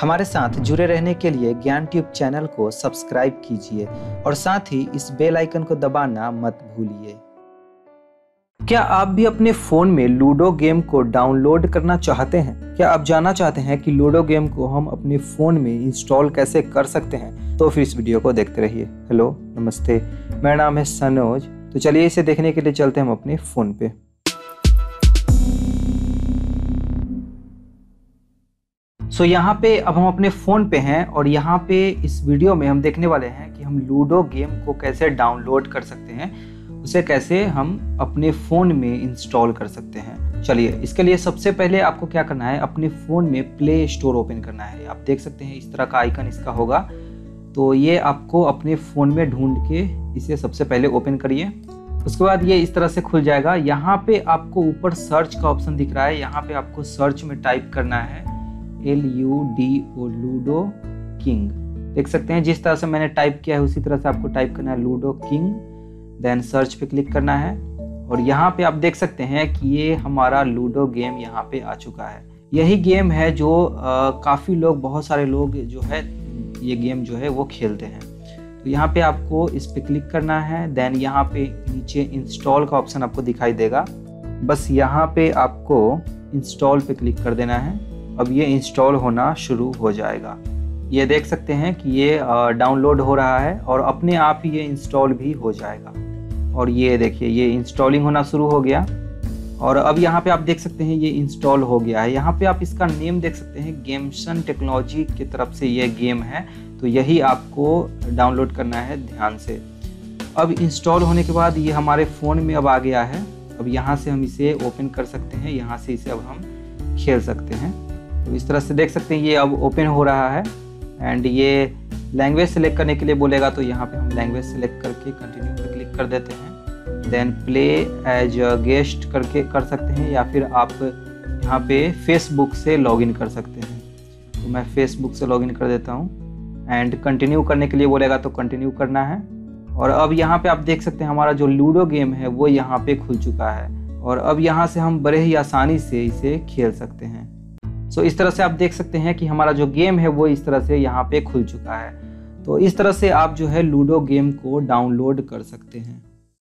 हमारे साथ जुड़े रहने के लिए ज्ञान ट्यूब चैनल को सब्सक्राइब कीजिए और साथ ही इस बेल आइकन को दबाना मत भूलिए। क्या आप भी अपने फ़ोन में लूडो गेम को डाउनलोड करना चाहते हैं? क्या आप जानना चाहते हैं कि लूडो गेम को हम अपने फ़ोन में इंस्टॉल कैसे कर सकते हैं? तो फिर इस वीडियो को देखते रहिए। हेलो, नमस्ते, मेरा नाम है सनोज। तो चलिए इसे देखने के लिए चलते हैं हम अपने फ़ोन पे। सो so, यहाँ पे अब हम अपने फ़ोन पे हैं और यहाँ पे इस वीडियो में हम देखने वाले हैं कि हम लूडो गेम को कैसे डाउनलोड कर सकते हैं उसे कैसे हम अपने फ़ोन में इंस्टॉल कर सकते हैं। चलिए इसके लिए सबसे पहले आपको क्या करना है अपने फ़ोन में प्ले स्टोर ओपन करना है। आप देख सकते हैं इस तरह का आइकन इसका होगा। तो ये आपको अपने फ़ोन में ढूंढ के इसे सबसे पहले ओपन करिए। उसके बाद ये इस तरह से खुल जाएगा। यहाँ पे आपको ऊपर सर्च का ऑप्शन दिख रहा है। यहाँ पे आपको सर्च में टाइप करना है। L U D O Ludo King देख सकते हैं, जिस तरह से मैंने टाइप किया है, उसी तरह से आपको टाइप करना है लूडो किंग देन सर्च पे क्लिक करना है। और यहाँ पे आप देख सकते हैं कि ये हमारा लूडो गेम यहाँ पे आ चुका है। यही गेम है जो काफ़ी लोग, बहुत सारे लोग जो है, ये गेम जो है वो खेलते हैं। तो यहाँ पे आपको इस पर क्लिक करना है। देन यहाँ पे नीचे इंस्टॉल का ऑप्शन आपको दिखाई देगा। बस यहाँ पे आपको इंस्टॉल पे क्लिक कर देना है। अब ये इंस्टॉल होना शुरू हो जाएगा। ये देख सकते हैं कि ये डाउनलोड हो रहा है और अपने आप ही ये इंस्टॉल भी हो जाएगा। और ये देखिए, ये इंस्टॉलिंग होना शुरू हो गया। और अब यहाँ पे आप देख सकते हैं ये इंस्टॉल हो गया है। यहाँ पे आप इसका नेम देख सकते हैं गेमसन टेक्नोलॉजी की तरफ़ से ये गेम है। तो यही आपको डाउनलोड करना है ध्यान से। अब इंस्टॉल होने के बाद ये हमारे फ़ोन में अब आ गया है। अब यहाँ से हम इसे ओपन कर सकते हैं। यहाँ से इसे अब हम खेल सकते हैं। तो इस तरह से देख सकते हैं, ये अब ओपन हो रहा है। एंड ये लैंग्वेज सेलेक्ट करने के लिए बोलेगा तो यहाँ पे हम लैंग्वेज सेलेक्ट करके कंटिन्यू पर क्लिक कर देते हैं। Then play as a guest करके कर सकते हैं या फिर आप यहाँ पे फेसबुक से लॉगिन कर सकते हैं। तो मैं फेसबुक से लॉगिन कर देता हूँ। एंड कंटिन्यू करने के लिए बोलेगा तो कंटिन्यू करना है। और अब यहाँ पे आप देख सकते हैं, हमारा जो लूडो गेम है वो यहाँ पे खुल चुका है। और अब यहाँ से हम बड़े ही आसानी से इसे खेल सकते हैं। सो इस तरह से आप देख सकते हैं कि हमारा जो गेम है वो इस तरह से यहाँ पे खुल चुका है। तो इस तरह से आप जो है लूडो गेम को डाउनलोड कर सकते हैं।